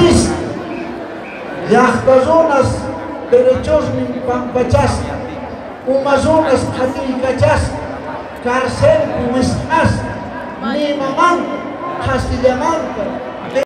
Επίσης, διαχταζώνας περιτσόσμην παμπατσάς, ομαζώνας κατηγικατσάς, καρσέν που μεσχάς, μη μαμάν, χαστιλιαμάν,